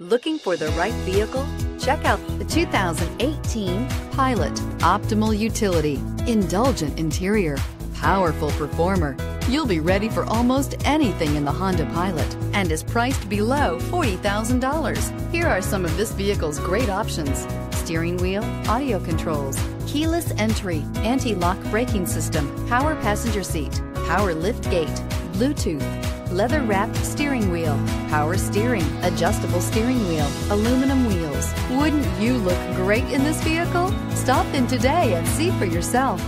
Looking for the right vehicle? Check out the 2018 Pilot. Optimal utility, indulgent interior, powerful performer. You'll be ready for almost anything in the Honda Pilot and is priced below $40,000. Here are some of this vehicle's great options. Steering wheel, audio controls, keyless entry, anti-lock braking system, power passenger seat, power lift gate, Bluetooth, leather wrapped steering wheel, power steering, adjustable steering wheel, aluminum wheels. Wouldn't you look great in this vehicle? Stop in today and see for yourself.